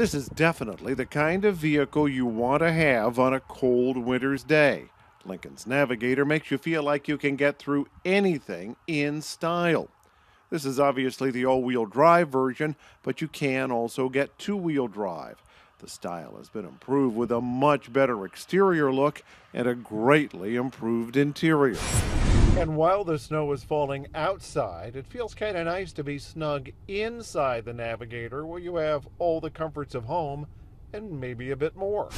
This is definitely the kind of vehicle you want to have on a cold winter's day. Lincoln's Navigator makes you feel like you can get through anything in style. This is obviously the all wheel drive version, but you can also get two wheel drive. The style has been improved with a much better exterior look and a greatly improved interior. And while the snow is falling outside, it feels kind of nice to be snug inside the Navigator where you have all the comforts of home and maybe a bit more.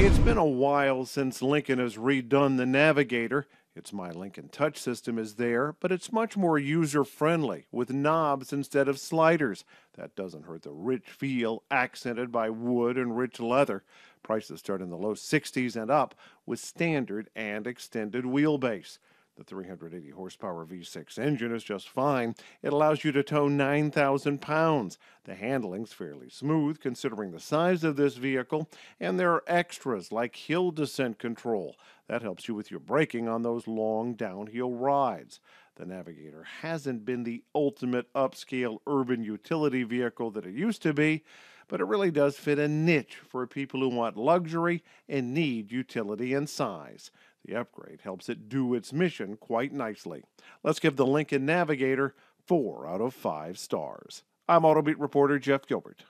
It's been a while since Lincoln has redone the Navigator. Its My Lincoln Touch system is there, but it's much more user friendly with knobs instead of sliders. That doesn't hurt the rich feel accented by wood and rich leather. Prices start in the low 60s and up with standard and extended wheelbase. The 380 horsepower V6 engine is just fine. It allows you to tow 9,000 pounds. The handling's fairly smooth considering the size of this vehicle, and there are extras like hill descent control. That helps you with your braking on those long downhill rides. The Navigator hasn't been the ultimate upscale urban utility vehicle that it used to be, but it really does fit a niche for people who want luxury and need utility and size. The upgrade helps it do its mission quite nicely. Let's give the Lincoln Navigator four out of five stars. I'm Autobeat reporter Jeff Gilbert.